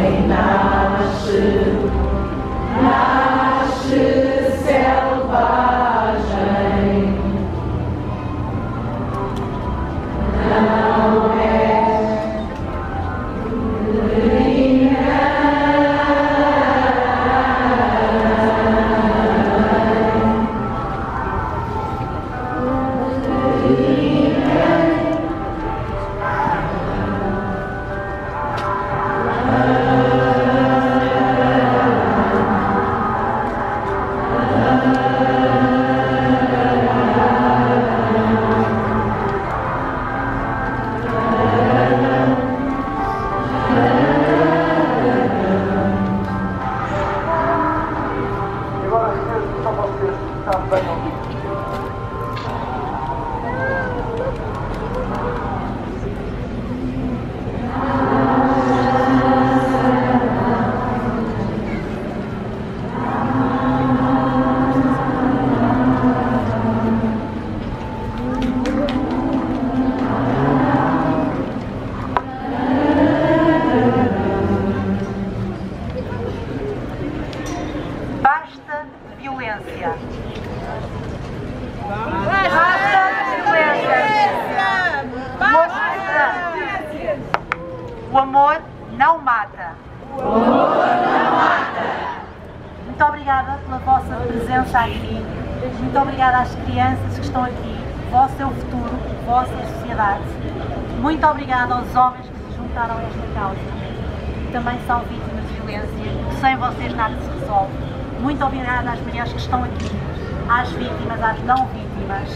美纳是。O amor não mata. O amor não mata. Muito obrigada pela vossa presença aqui. Muito obrigada às crianças que estão aqui. Vosso é o futuro, vossa é a sociedade. Muito obrigada aos homens que se juntaram a esta causa. Também são vítimas de violência. Sem vocês nada se resolve. Muito obrigada às mulheres que estão aqui, às vítimas, às não vítimas.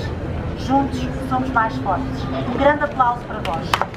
Juntos somos mais fortes. Um grande aplauso para vós.